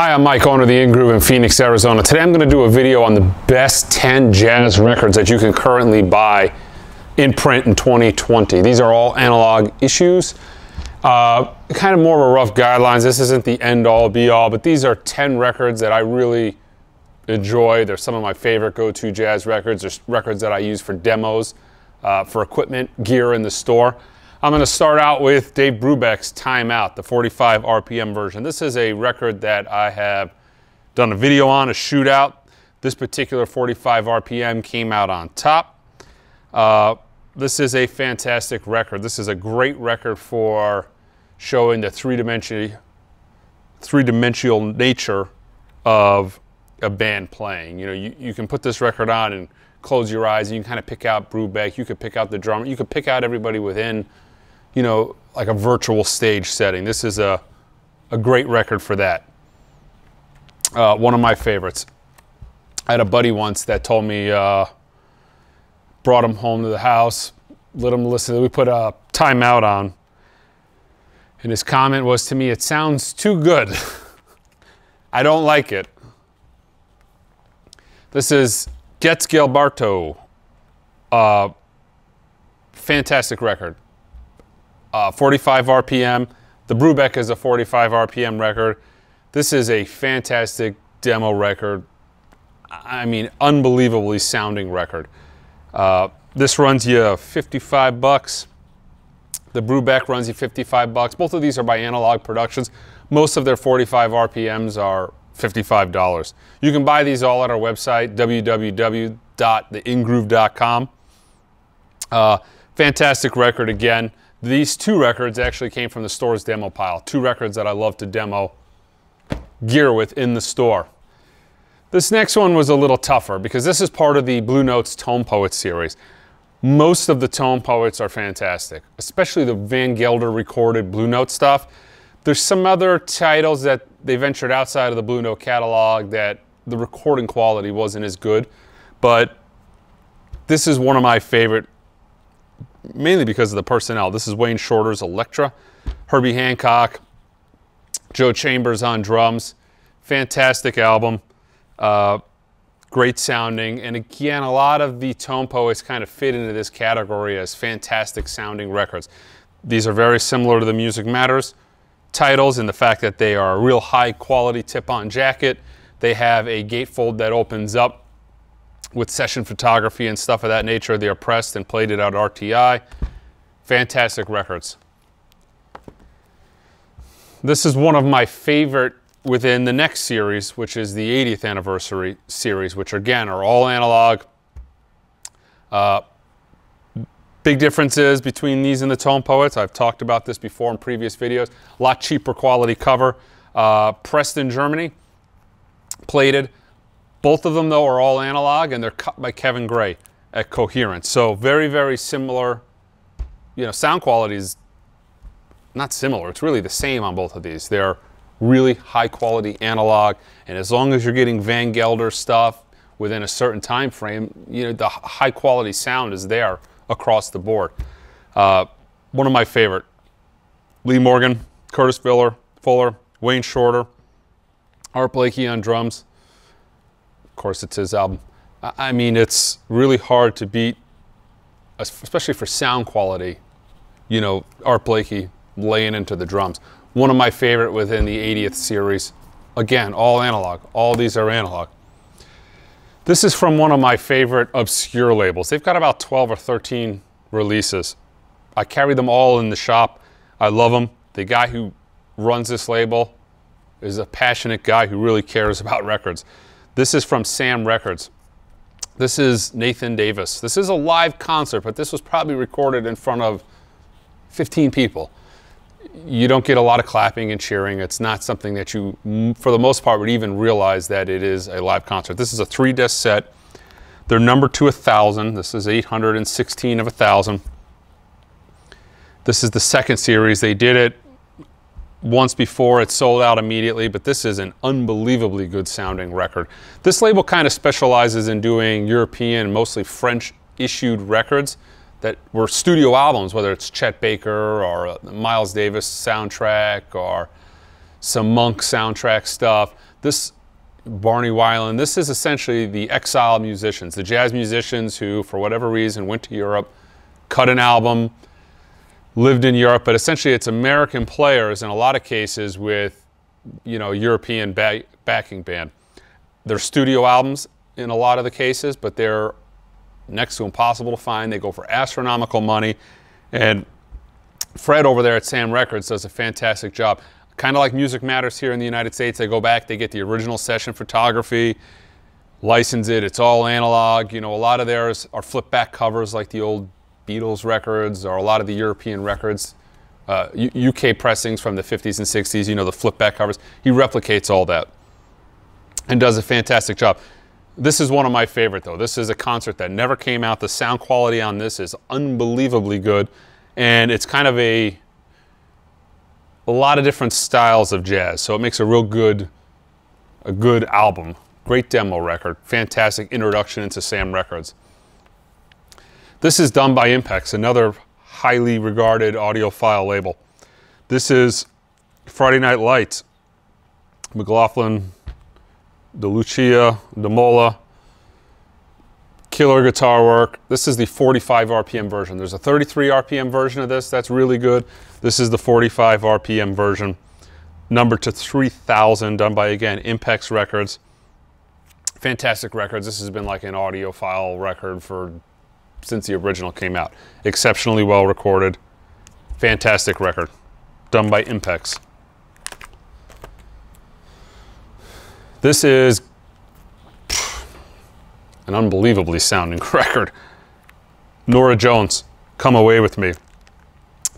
Hi, I'm Mike, owner of the InGroove in Phoenix, Arizona. Today I'm going to do a video on the best 10 jazz records that you can currently buy in print in 2020. These are all analog issues. Uh, kind of more of a rough guidelines. This isn't the end all be all, but these are 10 records that I really enjoy. They're some of my favorite go-to jazz records. They're records that I use for demos, uh, for equipment, gear in the store. I'm going to start out with Dave Brubeck's Time Out, the 45 RPM version. This is a record that I have done a video on, a shootout. This particular 45 RPM came out on top. Uh, this is a fantastic record. This is a great record for showing the three-dimensional three-dimensional nature of a band playing. You know, you, you can put this record on and close your eyes and you can kind of pick out Brubeck, you could pick out the drummer, you could pick out everybody within you know, like a virtual stage setting. This is a, a great record for that. Uh, one of my favorites. I had a buddy once that told me, uh, brought him home to the house, let him listen. We put a timeout on. And his comment was to me, it sounds too good. I don't like it. This is Getz Gilberto. Uh, fantastic record uh, 45 RPM. The Brubeck is a 45 RPM record. This is a fantastic demo record. I mean, unbelievably sounding record. Uh, this runs you 55 bucks. The Brubeck runs you 55 bucks. Both of these are by Analog Productions. Most of their 45 RPMs are $55. You can buy these all at our website, www.theingroove.com. Uh, fantastic record again. These two records actually came from the store's demo pile. Two records that I love to demo gear with in the store. This next one was a little tougher because this is part of the Blue Notes Tone Poets series. Most of the Tone Poets are fantastic, especially the Van Gelder recorded Blue Note stuff. There's some other titles that they ventured outside of the Blue Note catalog that the recording quality wasn't as good, but this is one of my favorite mainly because of the personnel. This is Wayne Shorter's Etcetera, Herbie Hancock, Joe Chambers on drums. Fantastic album. Uh, great sounding. And again, a lot of the tone poets kind of fit into this category as fantastic sounding records. These are very similar to the Music Matters titles in the fact that they are a real high quality tip-on jacket. They have a gatefold that opens up with session photography and stuff of that nature. They are pressed and plated out RTI. Fantastic records. This is one of my favorite within the next series, which is the 80th anniversary series, which again are all analog. Uh, big differences between these and the Tone Poets. I've talked about this before in previous videos. A lot cheaper quality cover. Uh, pressed in Germany, plated. Both of them, though, are all analog, and they're cut by Kevin Gray at Cohearent. So very, very similar. You know, sound quality is not similar. It's really the same on both of these. They're really high quality analog, and as long as you're getting Van Gelder stuff within a certain time frame, you know, the high quality sound is there across the board. Uh, one of my favorite, Lee Morgan, Curtis Fuller, Fuller, Wayne Shorter, Art Blakey on drums course, it's his album. I mean, it's really hard to beat, especially for sound quality, you know, Art Blakey laying into the drums. One of my favorite within the 80th series. Again, all analog. All these are analog. This is from one of my favorite obscure labels. They've got about 12 or 13 releases. I carry them all in the shop. I love them. The guy who runs this label is a passionate guy who really cares about records. This is from Sam Records. This is Nathan Davis. This is a live concert, but this was probably recorded in front of 15 people. You don't get a lot of clapping and cheering. It's not something that you, for the most part, would even realize that it is a live concert. This is a three disc set. They're numbered to a thousand. This is 816 of a thousand. This is the second series. They did it once before. It sold out immediately, but this is an unbelievably good sounding record. This label kind of specializes in doing European, mostly French issued records that were studio albums, whether it's Chet Baker or uh, Miles Davis soundtrack or some Monk soundtrack stuff. This Barney Wilen, this is essentially the exiled musicians, the jazz musicians who, for whatever reason, went to Europe, cut an album, lived in Europe, but essentially it's American players in a lot of cases with, you know, European ba backing band. They're studio albums in a lot of the cases, but they're next to impossible to find. They go for astronomical money, and Fred over there at Sam Records does a fantastic job. Kind of like Music Matters here in the United States, they go back, they get the original session photography, license it, it's all analog. You know, a lot of theirs are flip back covers like the old Beatles records or a lot of the European records, uh, UK pressings from the 50s and 60s, you know, the flip back covers. He replicates all that and does a fantastic job. This is one of my favorite though. This is a concert that never came out. The sound quality on this is unbelievably good and it's kind of a a lot of different styles of jazz. So it makes a real good a good album. Great demo record. Fantastic introduction into Sam Records. This is done by Impex, another highly regarded audiophile label. This is Friday Night Lights. McLaughlin, DeLucia, Di Meola, killer guitar work. This is the 45 RPM version. There's a 33 RPM version of this. That's really good. This is the 45 RPM version. Number to 3000 done by, again, Impex Records. Fantastic records. This has been like an audiophile record for since the original came out. Exceptionally well recorded. Fantastic record. Done by Impex. This is an unbelievably sounding record. Norah Jones, Come Away With Me.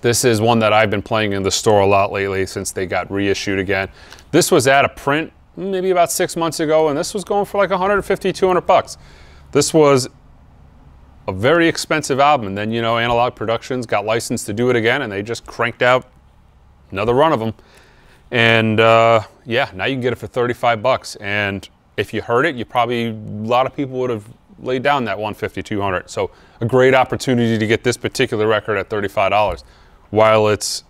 This is one that I've been playing in the store a lot lately since they got reissued again. This was at a print maybe about six months ago, and this was going for like 150, 200 bucks. This was a very expensive album, and then, you know, Analog Productions got licensed to do it again, and they just cranked out another run of them. And uh, yeah, now you can get it for 35 bucks. And if you heard it, you probably, a lot of people would have laid down that 150, 200. So a great opportunity to get this particular record at $35 while it's,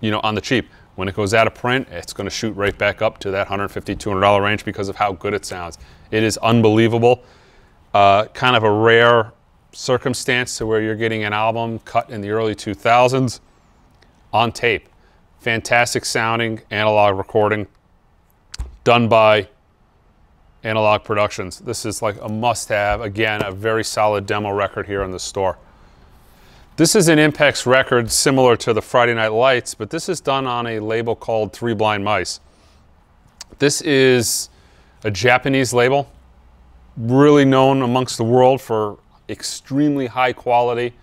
you know, on the cheap. When it goes out of print, it's going to shoot right back up to that $150, $200 range because of how good it sounds. It is unbelievable. Uh, kind of a rare circumstance to where you're getting an album cut in the early 2000s on tape. Fantastic sounding analog recording done by Analog Productions. This is like a must-have. Again, a very solid demo record here in the store. This is an Impex record similar to the Friday Night Lights, but this is done on a label called Three Blind Mice. This is a Japanese label, really known amongst the world for extremely high quality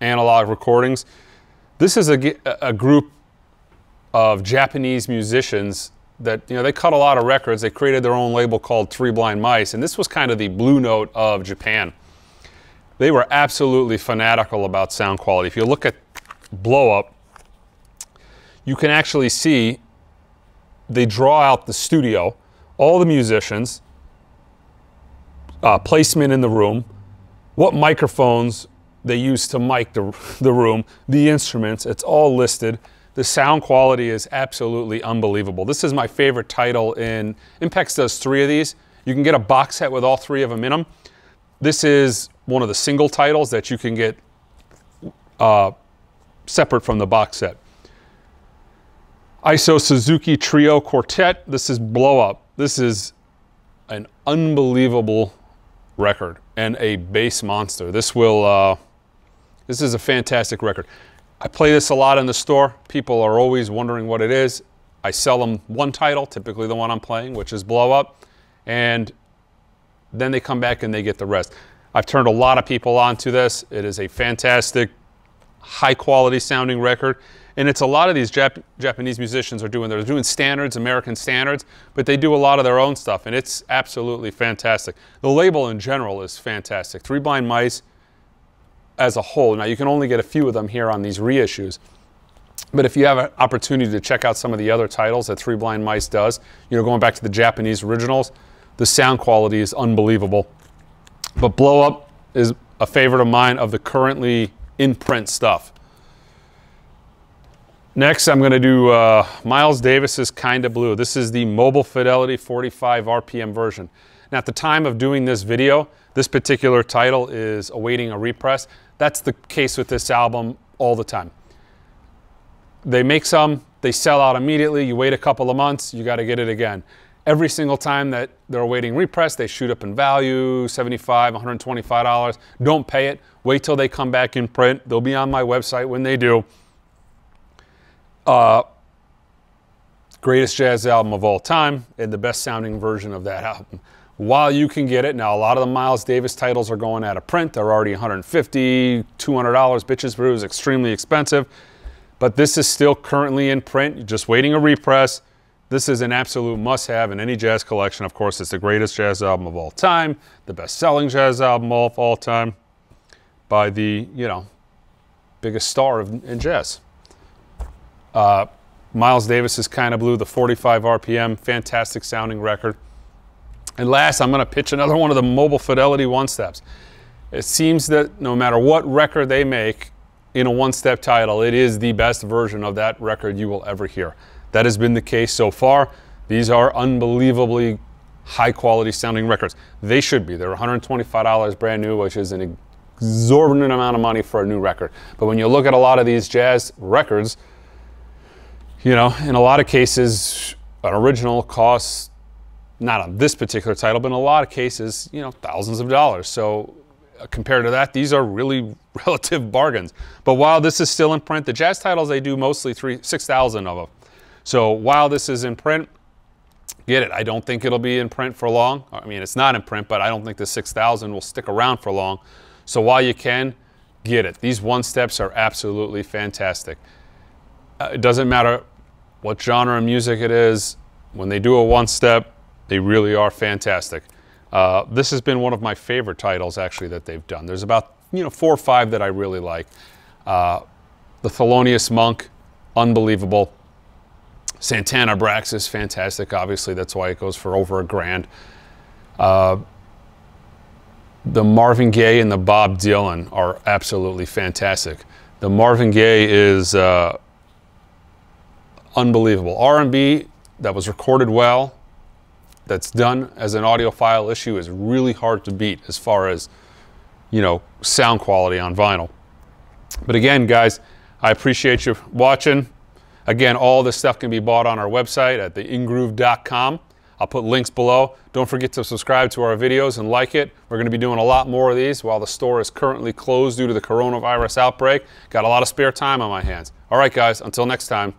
analog recordings. This is a, a group of Japanese musicians that you know they cut a lot of records. They created their own label called Three Blind Mice, and this was kind of the blue note of Japan. They were absolutely fanatical about sound quality. If you look at Blow Up, you can actually see they draw out the studio, all the musicians, uh, placement in the room, what microphones they use to mic the, the room, the instruments, it's all listed. The sound quality is absolutely unbelievable. This is my favorite title in, Impex does three of these. You can get a box set with all three of them in them. This is one of the single titles that you can get uh, separate from the box set. Isao Suzuki Trio Quartet. This is Blow Up. This is an unbelievable record and a bass monster. This will, uh, this is a fantastic record. I play this a lot in the store. People are always wondering what it is. I sell them one title, typically the one I'm playing, which is Blow Up, and then they come back and they get the rest. I've turned a lot of people onto this. It is a fantastic, high quality sounding record. And it's a lot of these Jap Japanese musicians are doing, they're doing standards, American standards, but they do a lot of their own stuff, and it's absolutely fantastic. The label in general is fantastic. Three Blind Mice, as a whole. Now, you can only get a few of them here on these reissues. But if you have an opportunity to check out some of the other titles that Three Blind Mice does, you know, going back to the Japanese originals, the sound quality is unbelievable. But Blow Up is a favorite of mine of the currently in print stuff. Next, I'm going to do uh, Miles Davis's Kinda Blue. This is the Mobile Fidelity 45 RPM version. Now, at the time of doing this video, this particular title is awaiting a repress. That's the case with this album all the time. They make some, they sell out immediately. You wait a couple of months, you got to get it again. Every single time that they're awaiting repress, they shoot up in value, $75, $125. Don't pay it. Wait till they come back in print. They'll be on my website when they do. Uh, greatest jazz album of all time and the best sounding version of that album. While you can get it, now a lot of the Miles Davis titles are going out of print. They're already 150 $200. Bitches Brew is extremely expensive. But this is still currently in print, just waiting a repress. This is an absolute must have in any jazz collection. Of course, it's the greatest jazz album of all time, the best selling jazz album of all time by the, you know, biggest star of, in jazz. Uh, Miles Davis is Kinda Blue, the 45 RPM, fantastic sounding record. And last, I'm going to pitch another one of the Mobile Fidelity one steps. It seems that no matter what record they make in a one step title, it is the best version of that record you will ever hear. That has been the case so far. These are unbelievably high quality sounding records. They should be. They're $125 brand new, which is an exorbitant amount of money for a new record. But when you look at a lot of these jazz records, you know, in a lot of cases, an original costs, not on this particular title, but in a lot of cases, you know, thousands of dollars. So uh, compared to that, these are really relative bargains. But while this is still in print, the jazz titles, they do mostly three, 6,000 of them. So while this is in print, get it. I don't think it'll be in print for long. I mean, it's not in print, but I don't think the 6,000 will stick around for long. So while you can, get it. These one steps are absolutely fantastic. Uh, it doesn't matter what genre of music it is, when they do a one step, they really are fantastic. Uh, this has been one of my favorite titles actually that they've done. There's about you know four or five that I really like. Uh, the Thelonious Monk, unbelievable. Santana Abraxas is fantastic. Obviously, that's why it goes for over a grand. Uh, the Marvin Gaye and the Bob Dylan are absolutely fantastic. The Marvin Gaye is uh, unbelievable. R&B that was recorded well, that's done as an audiophile issue is really hard to beat as far as, you know, sound quality on vinyl. But again, guys, I appreciate you watching. Again, all this stuff can be bought on our website at theingroove.com. I'll put links below. Don't forget to subscribe to our videos and like it. We're going to be doing a lot more of these while the store is currently closed due to the coronavirus outbreak. Got a lot of spare time on my hands. All right, guys, until next time.